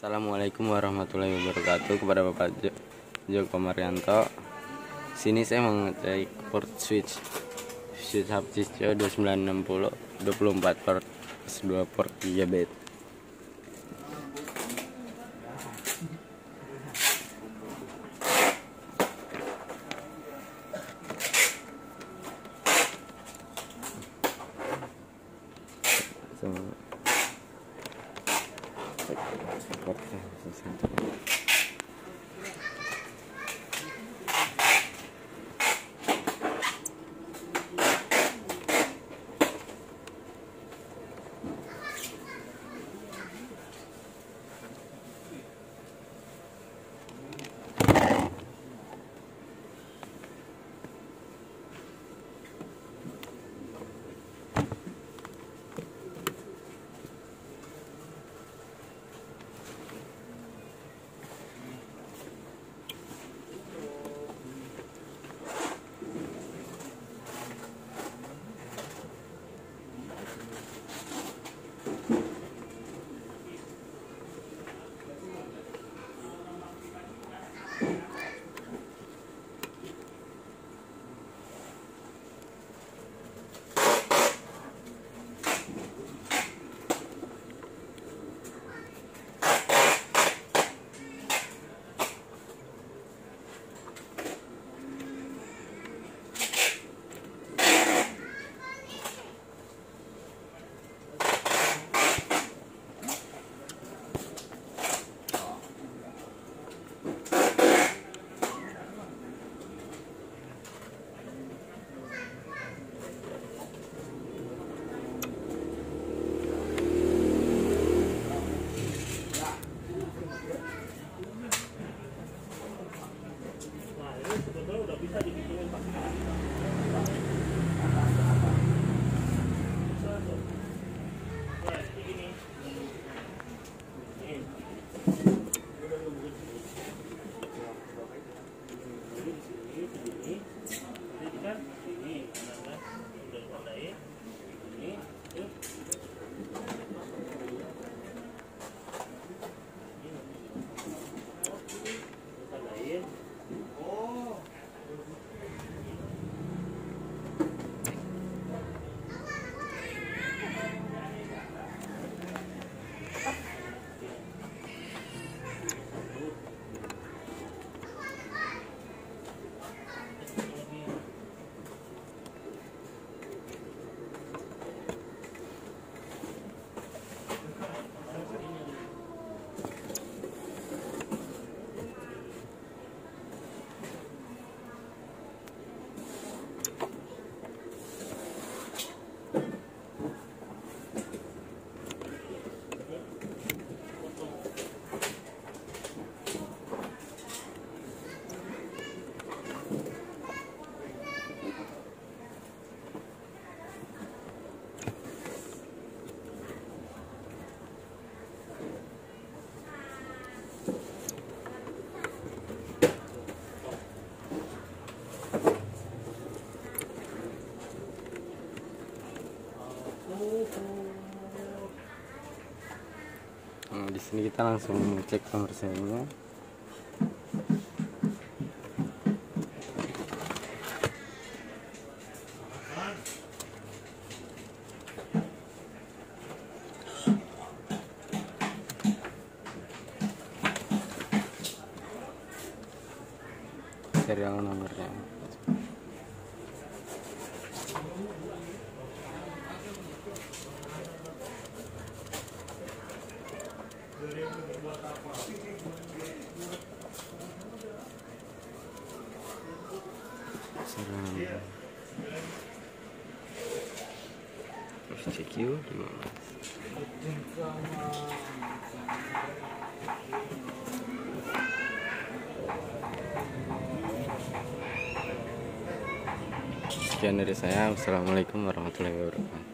Assalamualaikum warahmatullahi wabarakatuh kepada Bapak Jo- Joko Marianto. Sini saya mengecek port switch switch hub Cisco 2960 24 port plus 2 port gigabit. Sama- 我看一下。Thank you. Nah, di sini kita langsung cek serinya. Serial nomornya. Terus CQ 15. Sekian dari saya. Wassalamualaikum warahmatullahi wabarakatuh.